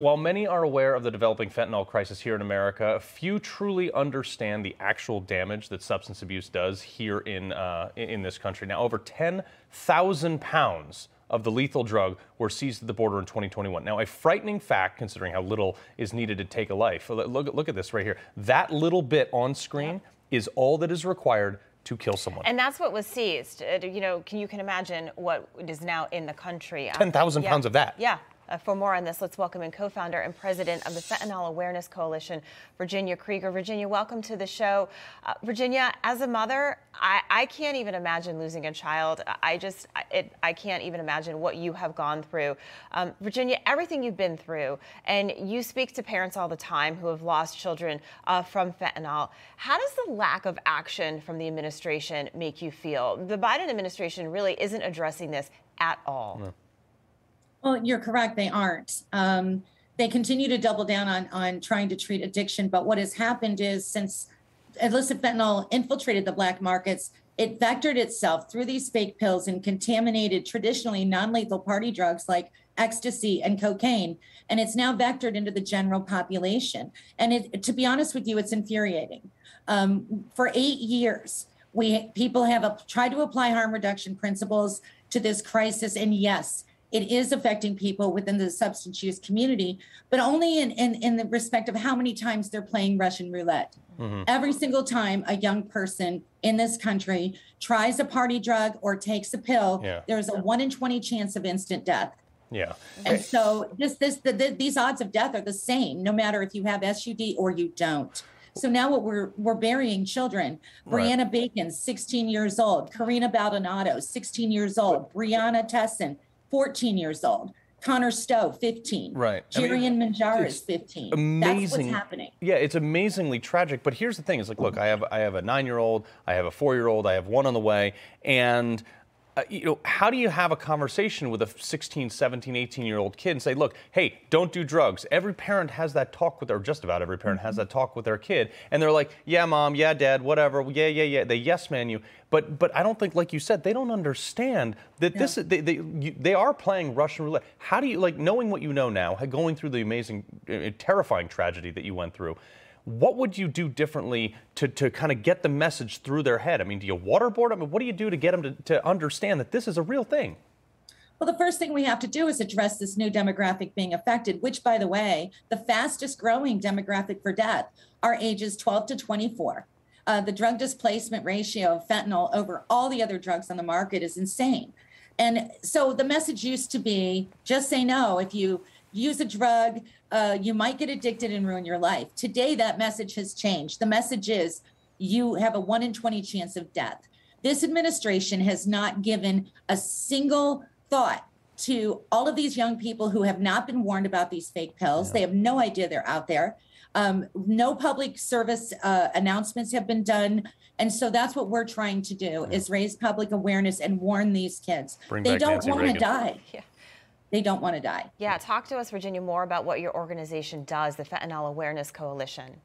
While many are aware of the developing fentanyl crisis here in America, a few truly understand the actual damage that substance abuse does here in, uh, in this country. Now, over 10,000 pounds of the lethal drug were seized at the border in 2021. Now, a frightening fact considering how little is needed to take a life. Look, look at this right here. That little bit on screen is all that is required to kill someone. And that's what was seized. Uh, you know, can you can imagine what is now in the country? 10,000 yeah. pounds of that. Yeah. Uh, for more on this, let's welcome in co-founder and president of the Fentanyl Awareness Coalition, Virginia Krieger. Virginia, welcome to the show. Uh, Virginia, as a mother, I, I, can't even imagine losing a child. I just, it, I can't even imagine what you have gone through. Um, Virginia, everything you've been through, and you speak to parents all the time who have lost children uh, from fentanyl. How does the lack of action from the administration make you feel? The Biden administration really isn't addressing this at all. No. Well, you're correct. They aren't. Um, they continue to double down on on trying to treat addiction. But what has happened is since illicit fentanyl infiltrated the black markets, it vectored itself through these fake pills and contaminated traditionally non-lethal party drugs like ecstasy and cocaine and it's now vectored into the general population and it, to be honest with you it's infuriating um, for eight years we people have a, tried to apply harm reduction principles to this crisis and yes it is affecting people within the substance use community, but only in, in, in the respect of how many times they're playing Russian roulette. Mm-hmm. Every single time a young person in this country tries a party drug or takes a pill, yeah. there's a one in 20 chance of instant death. Yeah. And so this, this, the, the, these odds of death are the same, no matter if you have SUD or you don't. So now what we're we're burying children. Brianna right. Bacon, 16 years old. Karina Baldonado, 16 years old. Brianna Tessin, 14 years old. Connor Stowe, 15. Right. Jerian I mean, Manjar is 15. Amazing. That's what's happening. Yeah, it's amazingly tragic. But here's the thing: is like, look, I have I have a nine-year-old, I have a four-year-old, I have one on the way, and uh, you know, how do you have a conversation with a 16, 17, 18 year old kid and say, look, hey, don't do drugs? Every parent has that talk with, or just about every parent has that talk with their kid. And they're like, yeah, mom, yeah, dad, whatever, yeah, yeah, yeah. They yes man you. But, but I don't think, like you said, they don't understand that yeah. this they, they, you, they are playing Russian roulette. How do you, like, knowing what you know now, going through the amazing, uh, terrifying tragedy that you went through, what would you do differently to, to kind of get the message through their head? I mean, do you waterboard them? What do you do to get them to, to understand that this is a real thing? Well, the first thing we have to do is address this new demographic being affected, which, by the way, the fastest growing demographic for death are ages 12 to 24. Uh, the drug displacement ratio of fentanyl over all the other drugs on the market is insane. And so the message used to be just say no. If you use a drug, uh, you might get addicted and ruin your life. Today, that message has changed. The message is you have a one in 20 chance of death. This administration has not given a single thought to all of these young people who have not been warned about these fake pills. Yeah. They have no idea they're out there. Um, no public service uh, announcements have been done. And so that's what we're trying to do yeah. is raise public awareness and warn these kids. Bring they don't want to die. Yeah they don't want to die. Yeah, talk to us, Virginia, more about what your organization does, the Fentanyl Awareness Coalition.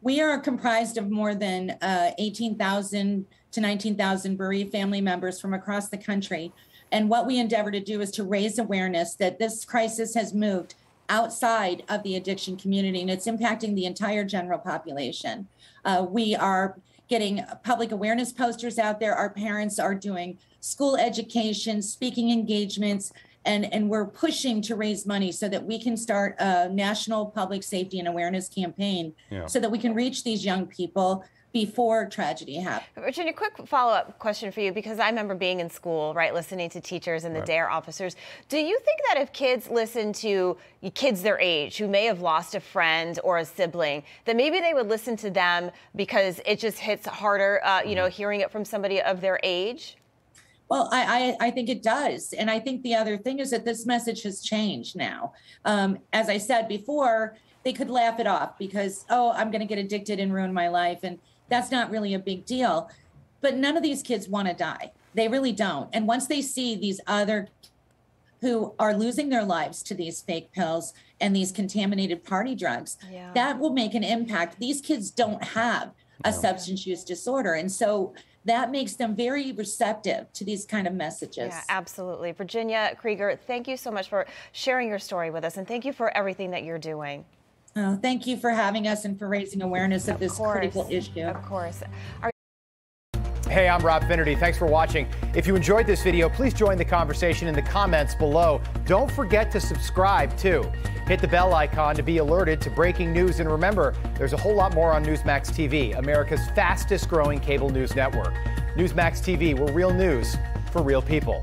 We are comprised of more than uh, 18,000 to 19,000 bereaved family members from across the country. And what we endeavor to do is to raise awareness that this crisis has moved outside of the addiction community and it's impacting the entire general population. Uh, we are getting public awareness posters out there. Our parents are doing school education, speaking engagements, and and we're pushing to raise money so that we can start a national public safety and awareness campaign yeah. so that we can reach these young people before tragedy happened. Virginia, quick follow-up question for you because I remember being in school, right, listening to teachers and the right. DARE officers. Do you think that if kids listen to kids their age who may have lost a friend or a sibling, that maybe they would listen to them because it just hits harder, uh, you know, mm-hmm. hearing it from somebody of their age? Well, I, I, I, think it does. And I think the other thing is that this message has changed now. Um, as I said before, they could laugh it off because, oh, I'm going to get addicted and ruin my life. And that's not really a big deal. But none of these kids want to die. They really don't. And once they see these other who are losing their lives to these fake pills and these contaminated party drugs, yeah. that will make an impact. These kids don't have a substance use disorder. And so that makes them very receptive to these kind of messages. Yeah, absolutely. Virginia Krieger, thank you so much for sharing your story with us and thank you for everything that you're doing. Oh, thank you for having us and for raising awareness of, of this course, critical issue. Of course. Hey, I'm Rob Finnerty. Thanks for watching. If you enjoyed this video, please join the conversation in the comments below. Don't forget to subscribe, too. Hit the bell icon to be alerted to breaking news. And remember, there's a whole lot more on Newsmax TV, America's fastest growing cable news network. Newsmax TV, we're real news for real people.